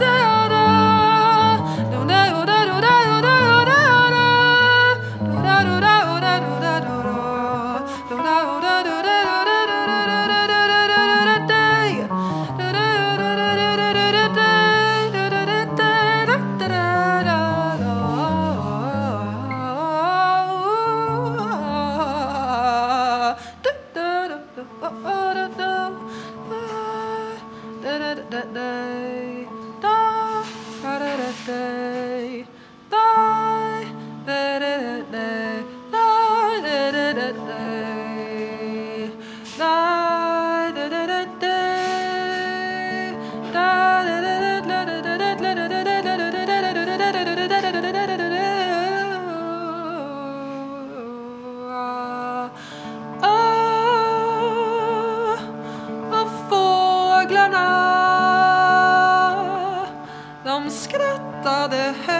da da da da the All the hurt.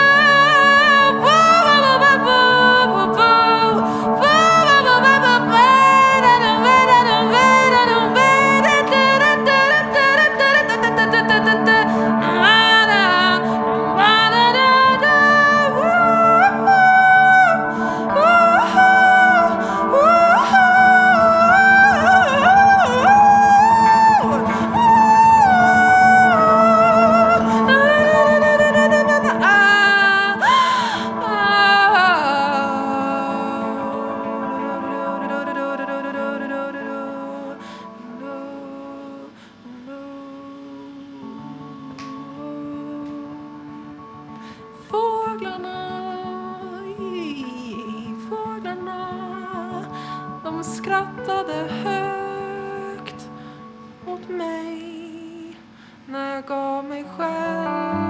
gav mig själv.